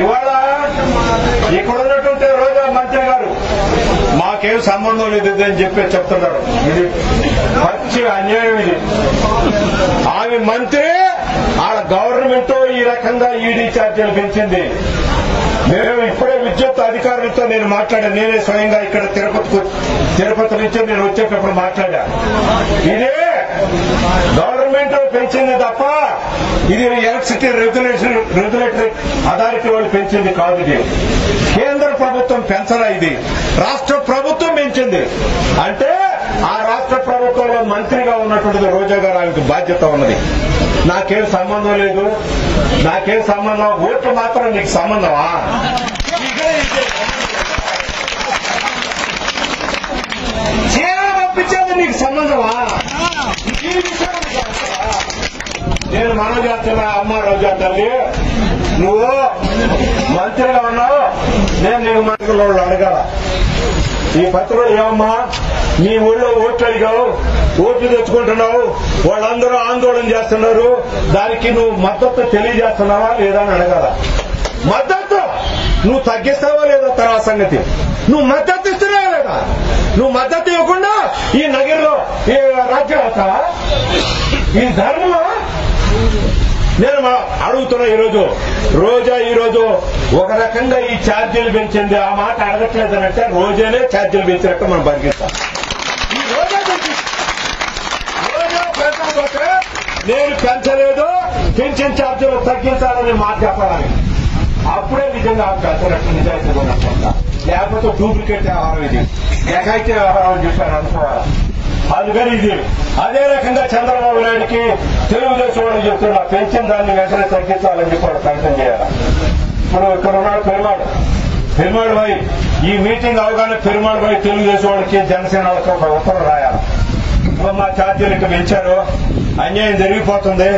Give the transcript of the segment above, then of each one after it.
ఇవాళ ఇక్కడ ఉన్నటువంటి రోజా మంత్రి గారు మాకేం సంబంధం లేదు అని చెప్పి చెప్తున్నారు. ఇది మంచి అన్యాయం ఇది. ఆమె మంత్రి ఆడ గవర్నమెంట్ ఈ రకంగా ఈడీ ఛార్జీలు పెంచింది. మేము ఇప్పుడే విద్యుత్ అధికారులతో నేను మాట్లాడా నేనే స్వయంగా ఇక్కడ తిరుపతికి తిరుపతి నుంచి నేను వచ్చేటప్పుడు మాట్లాడా. ఇదే గవర్నమెంట్ పెంచింది తప్ప ఇది ఎలక్ట్రిసిటీ రెగ్యులేషన్ రెగ్యులేటరీ అథారిటీ వాళ్ళు పెంచింది కాదు ఇది. కేంద్ర ప్రభుత్వం పెంచరా ఇది. రాష్ట్ర ప్రభుత్వం పెంచింది. అంటే ఆ రాష్ట్ర ప్రభుత్వంలో మంత్రిగా ఉన్నటువంటి రోజా గారు ఆమెకు బాధ్యత ఉన్నది. నాకేం సంబంధం లేదు. నాకేం సంబంధం? ఓట్లు మాత్రం నీకు సంబంధమా? చే ఇదే. చీర పంపించేది నీకు సంబంధమా ఈ విషయం నీకు అవసరమా? నేను మనం చేస్తున్నా అమ్మ రోజా తల్లి నువ్వు మంత్రిగా ఉన్నావు. నేను నీకు మంత్రులు వాళ్ళు అడగాల? ఈ పత్రికలు ఏమమ్మా? నీ ఊళ్ళో ఓట్లు అడిగావు ఓట్లు తెచ్చుకుంటున్నావు వాళ్ళందరూ ఆందోళన చేస్తున్నారు. దానికి నువ్వు మద్దతు తెలియజేస్తున్నావా లేదా అని అడగాల. మద్దతు? నువ్వు తగ్గిస్తావా లేదా తర్వాత సంగతి? నువ్వు మద్దతు ఇస్తున్నావా లేదా? నువ్వు మద్దతు ఇవ్వకుండా ఈ నగర్లో ఈ రాజ్యం ఈ ధర్మం నేను మా- అడుగుతున్నా ఈరోజు రోజా ఈరోజు ఒక రకంగా ఈ ఛార్జీలు పెంచింది. ఆ మాట అడగట్లేదనంటే రోజానే ఛార్జీలు పెంచినట్టు మనం పరిగెత్తాం. ఈ రోజా పెంచకపోతే నేను పెంచలేదు పెన్షన్ ఛార్జీలు తగ్గించాలని మాట చెప్పాలని. అప్పుడే నిజంగా పెంచినట్టు నిజాయితీ లేకపోతే డూప్లికేట్ వ్యవహారం ఇది. ఏకైతే వ్యవహారం చెప్పారు అనుకోవాలి అందుకని ఇది. అదే రకంగా చంద్రబాబు నాయుడికి తెలుగుదేశం వాళ్ళు చెప్తున్నా పెన్షన్ దాన్ని వెంటనే తగ్గించాలని చెప్పి వాళ్ళు ప్రకటన చేయాలి. ఇప్పుడు ఇక్కడ ఉన్నాడు పెరుమాడు. పెరుమాడు భాయ్ ఈ మీటింగ్ అవగానే పెరుమాడు భాయ్ తెలుగుదేశం వాళ్ళకి జనసేన వాళ్ళకి ఒక ఉత్తరం రాయాలి. మా ఛార్జీలకు పెంచారు. అన్యాయం జరిగిపోతుంది.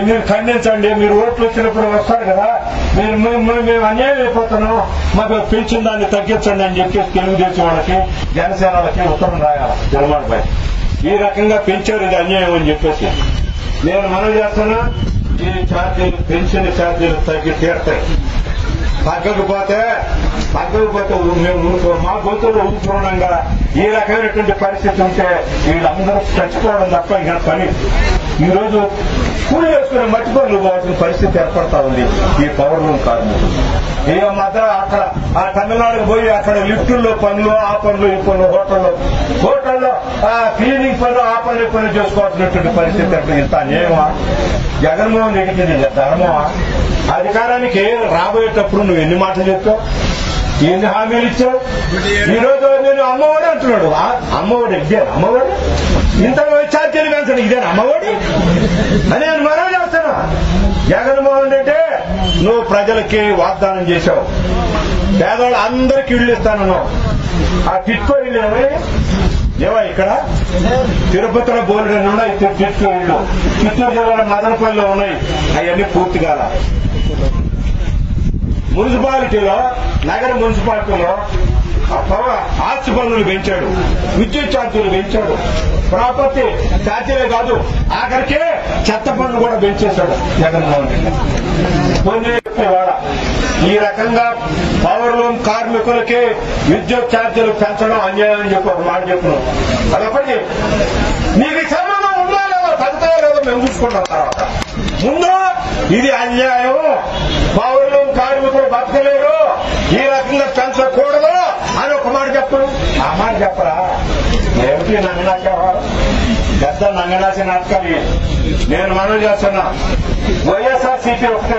మీరు ఖండించండి. మీరు ఓట్లు వచ్చినప్పుడు వస్తారు కదా. మీరు మేము- అన్యాయం అయిపోతున్నాం. మాకు పెంచిన దాన్ని తగ్గించండి అని చెప్పేసి తెలుగుదేశం వాళ్ళకి జనసేన వాళ్ళకి ఉత్తరం రాయాలి. జనమాడిపై ఈ రకంగా పెంచారు. ఇది అన్యాయం అని చెప్పేసి. నేను మనం చేస్తున్నా ఈ ఛార్జీలు పెన్షన్ ఛార్జీలు తగ్గి తీరతాయి. తగ్గకపోతే తగ్గకపోతే మేము మా గొంతులు కదా ఈ రకమైనటువంటి పరిస్థితి ఉంటే వీళ్ళందరూ చచ్చిపోవడం తప్ప ఇక పని. ఈ రోజు కూలి వేసుకునే మట్టి పనులు పోవాల్సిన పరిస్థితి ఏర్పడతా ఉంది. ఈ పవర్ రూమ్ కార్మికులు ఏ మాత్రం అక్కడ ఆ తమిళనాడుకు పోయి అక్కడ లిఫ్టుల్లో పనులు ఆ పనులు ఈ పనులు హోటల్లో హోటల్లో ఆ క్లీనింగ్ పనులు ఆ పనులు ఈ పనులు చేసుకోవాల్సినటువంటి పరిస్థితి అంటే ఇంత అన్యాయమా జగన్మోహన్ రెడ్డి ధర్మమా? అధికారానికి రాబోయేటప్పుడు నువ్వు ఎన్ని మాటలు చెప్పావు? ఎన్ని హామీలు ఇచ్చావు? ఈరోజు నేను అమ్మఒడి అంటున్నాడు. అమ్మఒడి ఇదేనా అమ్మఒడి? ఇంత ఛార్జీలు పెంచడం ఇదేనా అమ్మఒడి? అని నేను మనం చేస్తున్నా జగన్మోహన్ రెడ్డి నువ్వు ప్రజలకి వాగ్దానం చేశావు. పేదవాళ్ళు అందరికి ఇళ్ళు ఇస్తానన్నావు. ఆ టిట్కో ఇల్లు ఏవా ఇక్కడ? తిరుపతిలో బోలెడు ఉన్నాయి. టి- టిట్కో చిత్తూరు జిల్లాలో మదనపల్లిలో ఉన్నాయి. అవన్నీ పూర్తి కాల. మున్సిపాలిటీలో నగర మున్సిపాలిటీలో ఆస్తి పన్నులు పెంచాడు విద్యుత్ ఛార్జీలు పెంచాడు. ప్రాపర్టీ ఛార్జీలే కాదు ఆఖరికే చెత్త పన్ను కూడా పెంచేశాడు జగన్మోహన్ రెడ్డి. ఈ రకంగా పవర్ లూమ్ కార్మికులకి విద్యుత్ ఛార్జీలు పెంచడం అన్యాయం అని చెప్పి ఒక మాట చెప్పినాం. అదొకటి. నీకు సంబంధం ఉందా లేదో? తగ్గుతాయో లేదో? మేము చూసుకుంటాం తర్వాత. ముందు ఇది అన్యాయం. పవర్ బాధ్యత లేదు ఈ రకంగా పెంచకూడదు అని ఒక మాట చెప్పను ఆ మాట చెప్పరా? ఏమిటి నంగనాక పెద్ద నంగనాసి నాటకాలు నేను మనం చేస్తున్నా. వైఎస్ఆర్ సిపి ఒకటే.